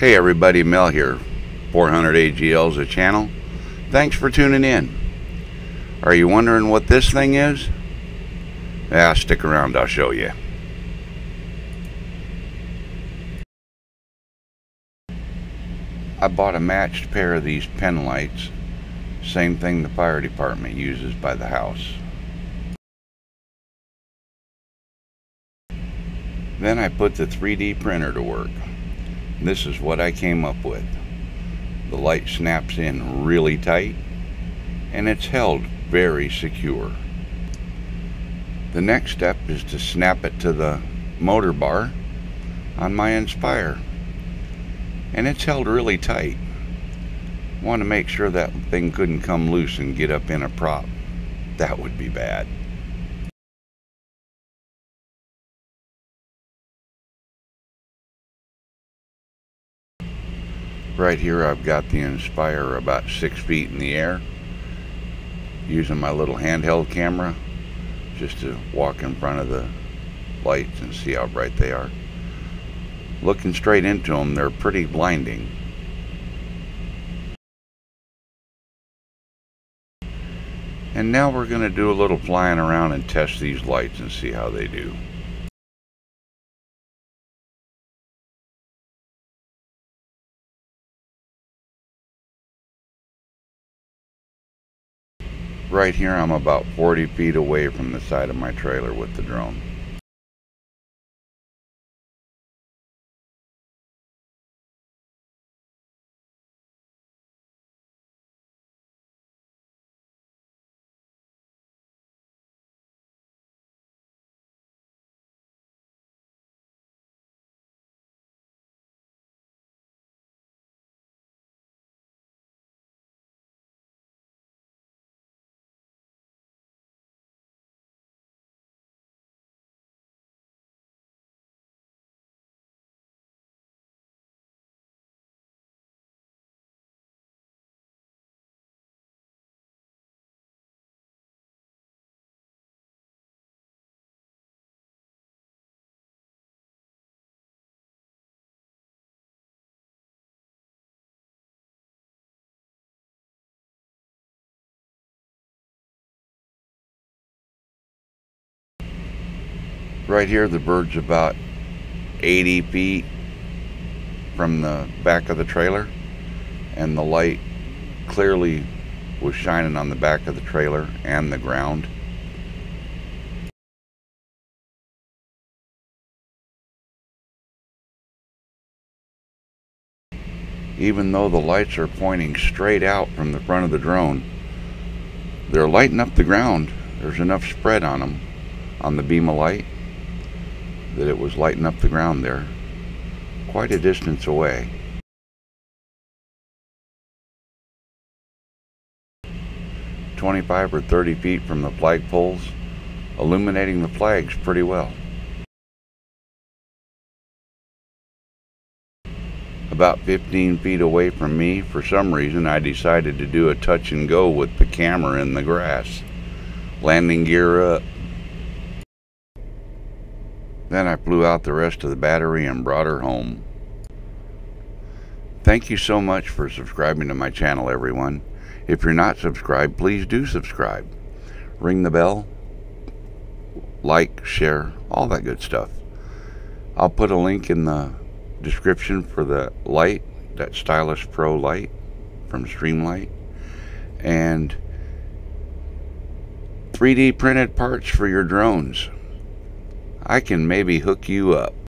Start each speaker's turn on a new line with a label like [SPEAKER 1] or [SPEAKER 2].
[SPEAKER 1] Hey everybody, Mel here. 400 AGL is a channel. Thanks for tuning in. Are you wondering what this thing is? Yeah, stick around, I'll show you. I bought a matched pair of these pen lights. Same thing the fire department uses by the house. Then I put the 3D printer to work. This is what I came up with. The light snaps in really tight and it's held very secure. The next step is to snap it to the motor bar on my Inspire and it's held really tight. Want to make sure that thing couldn't come loose and get up in a prop. That would be bad. Right here I've got the Inspire about six feet in the air using my little handheld camera just to walk in front of the lights and see how bright they are. Looking straight into them, they're pretty blinding. And now we're going to do a little flying around and test these lights and see how they do. Right here I'm about 40 feet away from the side of my trailer with the drone. Right here, the bird's about 80 feet from the back of the trailer, and the light clearly was shining on the back of the trailer and the ground. Even though the lights are pointing straight out from the front of the drone, they're lighting up the ground. There's enough spread on them, on the beam of light that it was lighting up the ground there quite a distance away. Twenty-five or thirty feet from the flagpoles, illuminating the flags pretty well. About 15 feet away from me, for some reason, I decided to do a touch and go with the camera in the grass. Landing gear up. Then I blew out the rest of the battery and brought her home. Thank you so much for subscribing to my channel, everyone. If you're not subscribed, please do subscribe. Ring the bell, like, share, all that good stuff. I'll put a link in the description for the light, that Stylus Pro light from Streamlight, and 3D printed parts for your drones. I can maybe hook you up.